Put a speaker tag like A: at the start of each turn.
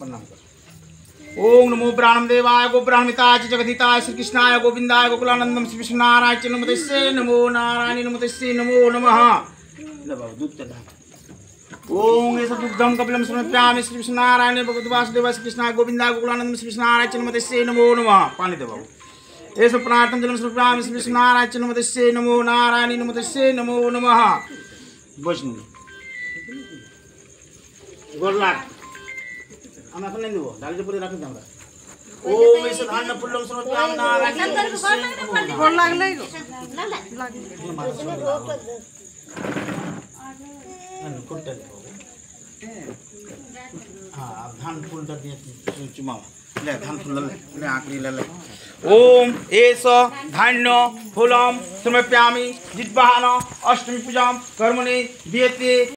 A: प्रणाम करो। ओम नमो ब्राह्मण देवाय गो ब्राह्मणताय जगदिताय श्री कृष्णाय गोविंदाय गोकुलानंदम श्री विष्णु नारायण चरण नमस्ते नमो नारायण नमस्ते नमो नमः। लगाओ दूध ओम ये सब दुग्धम कपिलम समर्पयामि श्री विष्णु नारायण भगवत वासुदेव श्री कृष्ण गोविंदाय गोकुलानंद श्री विष्णु नारायण चरण नमस्ते नमो नमः। पानी दे बाबू। ये सब प्रार्थना जलम समर्पयामि श्री विष्णु नारायण चरण नमस्ते नमो नारायण नमो नमस्ते नमो नमः। भोजन Good. আমি এখন নেই দেবো ডালিটা পরে রাখি আমরা ওম এসে ধান ফুল্লম সমর্পয়ামি নারায়ণ
B: গোর লাগলেই গো
A: ফুলটা দেবো হ্যাঁ আর ধান ফুলটা দিয়ে চুমাও ले धान फूल ले ले आकड़ी ले ले ओम एष धान्य फूलम समर्पयामि जिह्वाहन अष्टमी पूजां कर्मणि दीयते